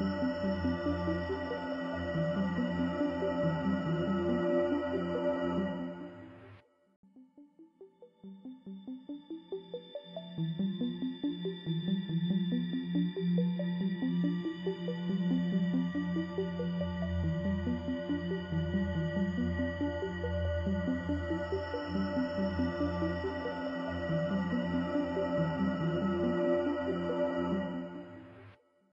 うん。